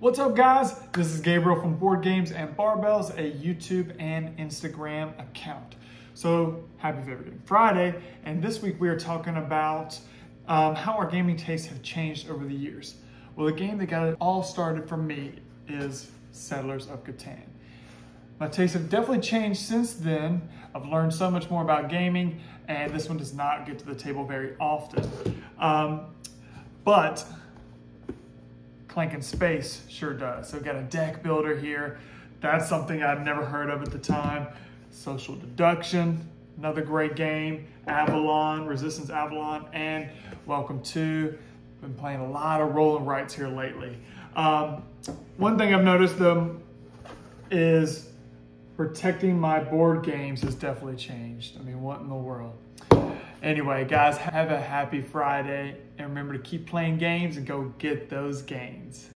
What's up guys? This is Gabriel from Board Games and Barbells, a YouTube and Instagram account. So happy Favorite Friday, and this week we are talking about um, how our gaming tastes have changed over the years. Well, the game that got it all started for me is Settlers of Catan. My tastes have definitely changed since then. I've learned so much more about gaming, and this one does not get to the table very often. Um, but Clank Space sure does. So got a deck builder here. That's something I'd never heard of at the time. Social Deduction, another great game. Avalon, Resistance Avalon, and Welcome to. Been playing a lot of roll-and-writes here lately. Um, one thing I've noticed though is protecting my board games has definitely changed. I mean, what in the world? Anyway, guys, have a happy Friday and remember to keep playing games and go get those gains.